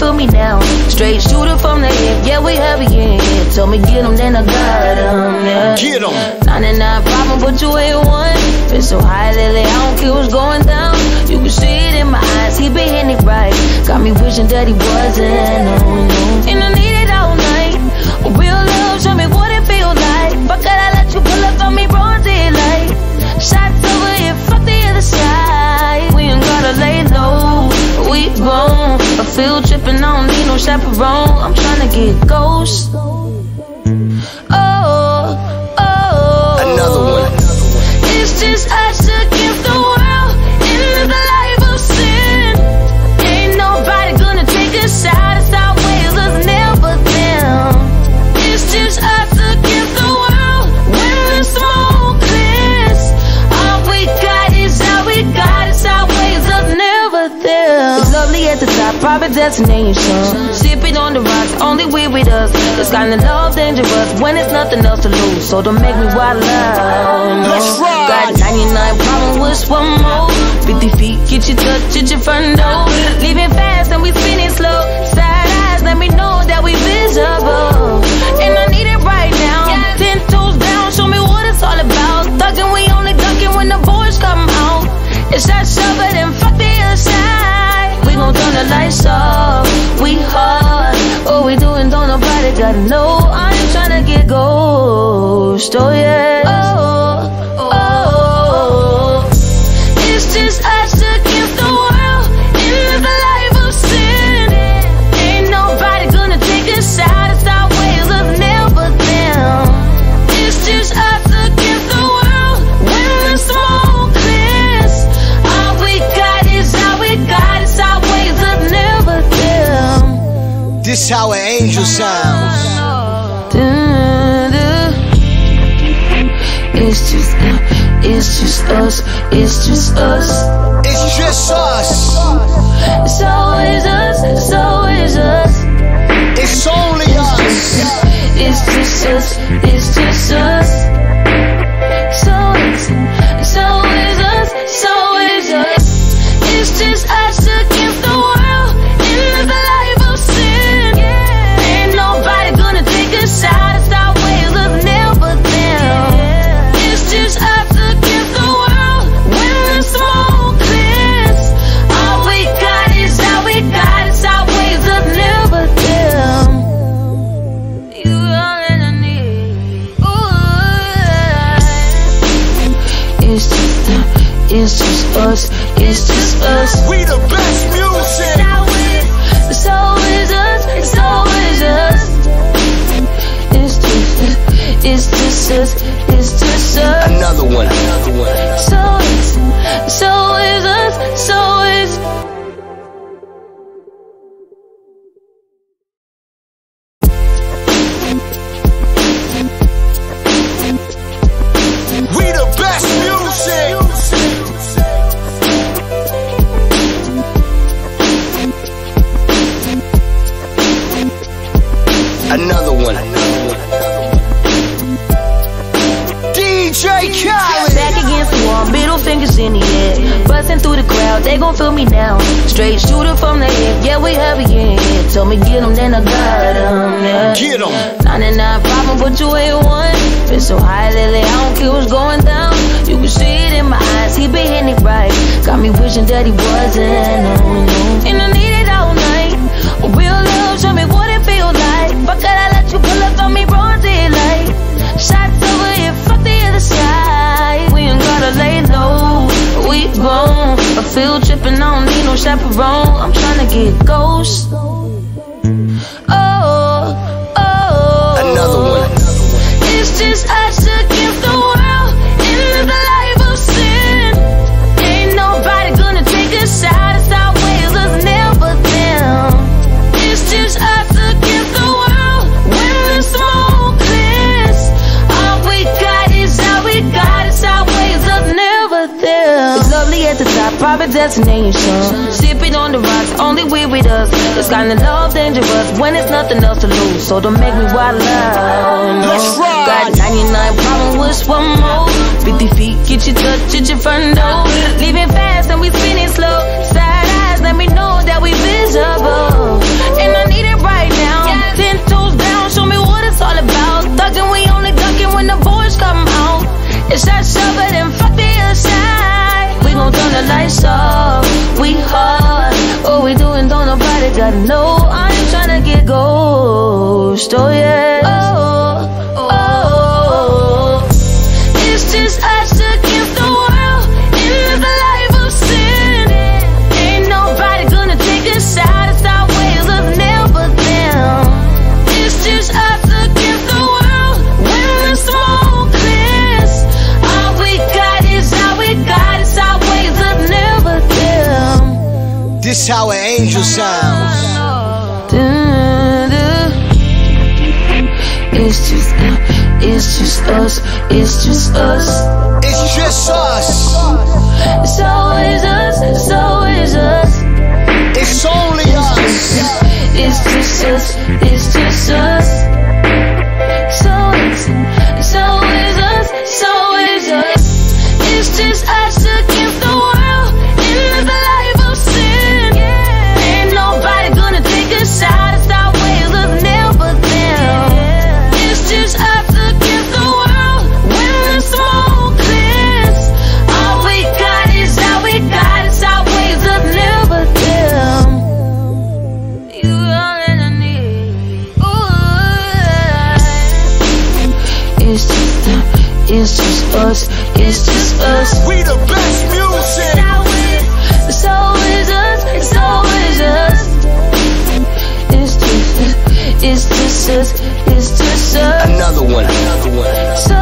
feel me now. Straight shooter from the hip, yeah, we heavy in here. Told me get 'em, then I got 'em, yeah. Get 'em. 99 problem, but you ain't one. Feel so high lately, I don't care what's going down. You can see it in my eyes, he been hitting it right. Got me wishing that he wasn't, no, no. And I need it all night. Real love, show me what it feel like. But could I let you pull up on me, broad daylight? Shots over here, fuck the other side. We ain't gotta lay low, we grown. Field tripping, I don't need no chaperone. I'm tryna get ghost. Private destination. Sipping on the rocks, only we with us. This kind of love dangerous when it's nothing else to lose. So don't make me wild out. Let's ride. Got 99 problem with one more. 50 feet, get your touch at your front door. Leaving fast and we spinning slow. Side eyes, let me know that we visible. And I need it right now. Ten toes down, show me what it's all about. Thugging, we only ducking when the boys come out. It's that shoving lights off. We hard. What we doing, don't nobody gotta know. I ain't tryna get ghost. Oh yeah. Us, it's just us. It's just us. It's always us, it's always us. It's only us. It's just us, it's just us. It's just us. Another one. Another one. So it's, so is us. So is. Fingers in the air. Busting through the crowd, they gon' feel me now. Straight shooter from the hip, yeah, we heavy in here. Told me get 'em, then I got 'em, yeah. Get 'em. 99 problem, but you ain't one. Feel so high lately, I don't care what's going down. You can see it in my eyes, he been hitting it right. Got me wishing that he wasn't. And I need it all night. Real love, show me what it feel like. But private destination. Sipping on the rocks, only we with us. This kind of love dangerous when it's nothing else to lose. So don't make me wild out. Let's ride. Got 99 problems, wish one more. 50 feet, get you touch at your front door. Leaving fast and we spinning slow. Side eyes, let me know that we visible. And I need it right now. Ten toes down, show me what it's all about. Thugging, we only ducking when the boys come out. It's that shovel then fuck the other gon' turn the lights off. We hard. What we doing, don't nobody gotta know. I ain't tryna get ghost. Oh yeah. Oh. How It's just, it's just us. It's just us. We the best music. It's always us. It's always us. It's just, it's just us. It's just us. Another one. Another one.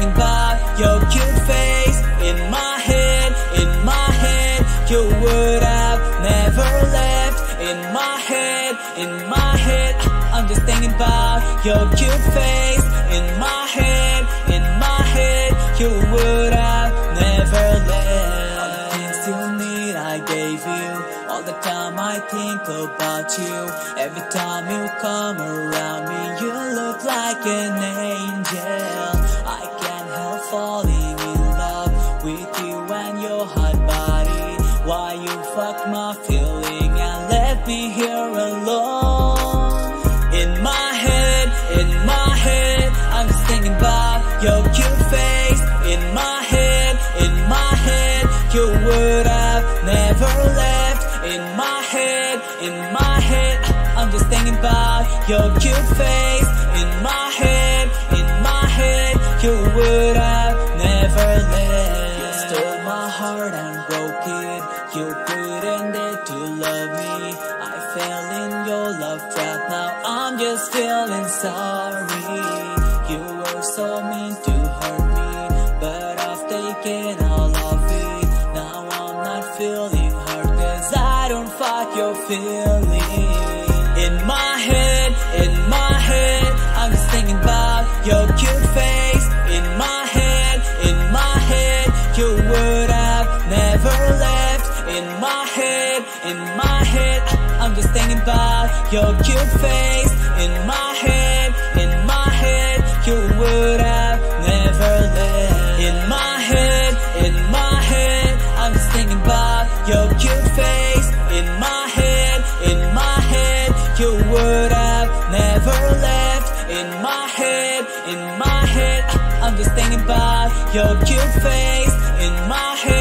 Thinking about your cute face. In my head, in my head, you would have never left. In my head, in my head, I'm just thinking about your cute face. In my head, in my head, you would have never left. All the things you need, I gave you. All the time I think about you. Every time you come around me, you look like an angel. Falling in love with you and your hot body. Why you fuck my feeling and left me here alone? In my head, in my head, I'm just thinking about your cute face. In my head, in my head, you would have never left. In my head, in my head, I'm just thinking about your cute face. In my head, don't fuck your feelings. In my head, in my head, I'm just thinking about your cute face. In my head, in my head, you would have never left. In my head, in my head, I'm just thinking about your cute face. In my head, thinking about your cute face. In my head,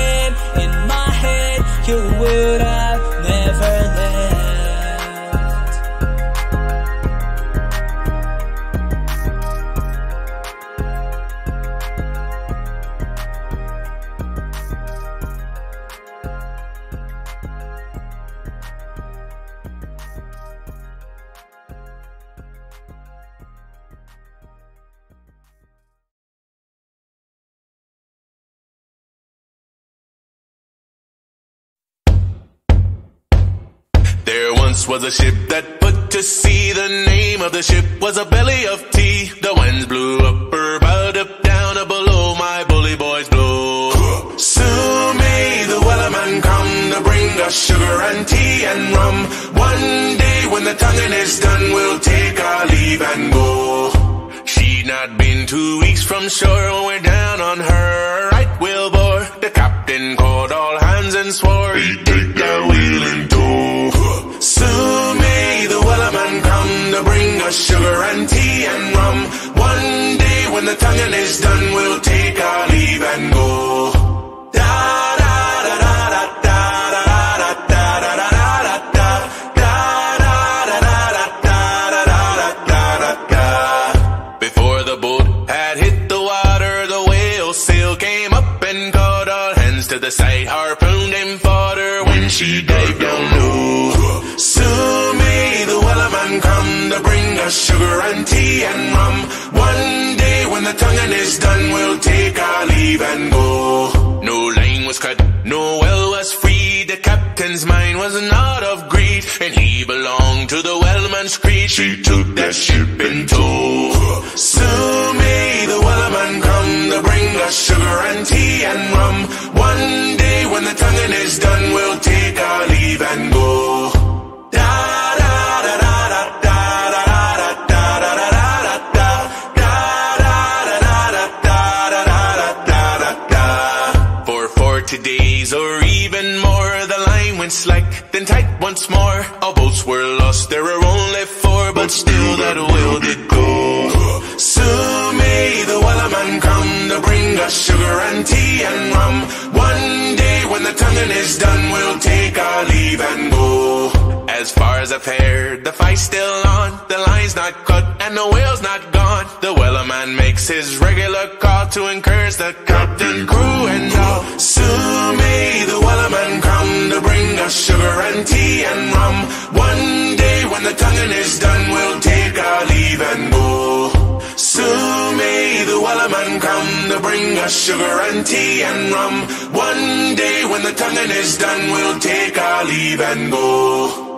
was a ship that put to sea. The name of the ship was a Billy of Tea. The winds blew up her bow, up down, up below. My bully boys blow. Soon may the wellerman come to bring us sugar and tea and rum. One day when the tonguing is done, we'll take our leave and go. She'd not been two weeks from shore we're down on her right whale bore. The captain called all hands and swore he'd take that wheel in tow. Us sugar and tea and rum. One day when the tonguing is done, we'll take our leave and go. Leave and go. No line was cut, no well was free. The captain's mind was not of greed, and he belonged to the whaleman's creed. She took that ship in tow. Soon may the wellerman come to bring us sugar and tea and rum. One day when the tonguing is done, we'll take our leave and go. Then tight once more. Our boats were lost, there were only four, but still that will did go. Soon may the wellerman come to bring us sugar and tea and rum. One day when the tonguing is done, we'll take our leave and go. As far as I've heard, the fight's still on. The line's not cut and the whale's not gone. The wellerman makes his regular call to encourage the captain, crew, and all. Soon may the wellerman come to bring us sugar and tea us sugar and tea and rum. One day when the tonguing is done, we'll take our leave and go.